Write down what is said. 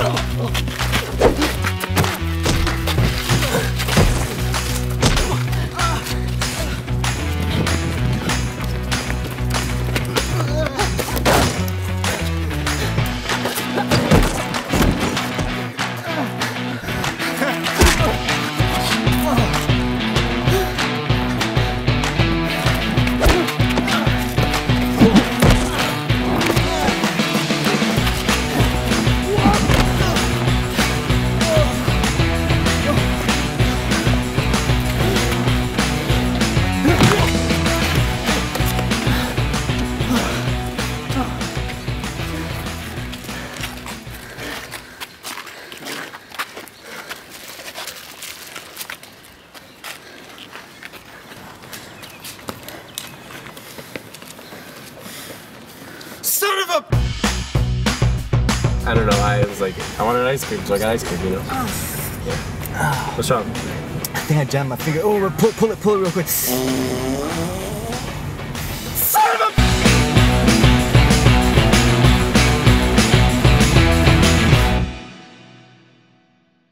Oh, oh, oh. son of a. I don't know. I was like, I wanted ice cream, so I got ice cream. You know. Oh. Yeah. What's wrong? I think I jammed my finger. Oh, pull, pull it, pull it real quick.